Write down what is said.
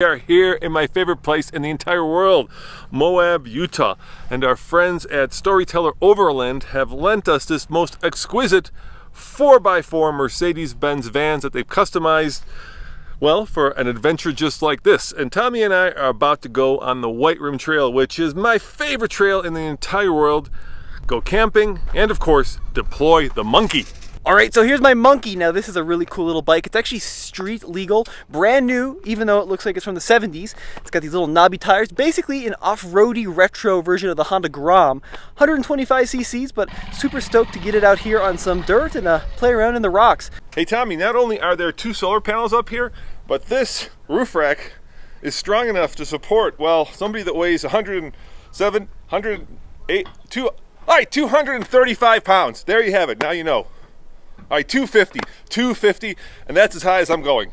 We are here in my favorite place in the entire world, Moab, Utah. And our friends at Storyteller Overland have lent us this most exquisite 4x4 Mercedes-Benz vans that they've customized, well, for an adventure just like this. And Tommy and I are about to go on the White Rim Trail, which is my favorite trail in the entire world. Go camping, and of course, deploy the monkey. All right, so here's my monkey. Now this is a really cool little bike. It's actually street legal, brand new, even though it looks like it's from the 70s. It's got these little knobby tires, basically an off-roady retro version of the Honda Grom. 125 cc's, but super stoked to get it out here on some dirt and uh, play around in the rocks. Hey Tommy, not only are there two solar panels up here, but this roof rack is strong enough to support, well, somebody that weighs 107, 108, two, all right, 235 pounds. There you have it, now you know. All right, 250, 250, and that's as high as I'm going.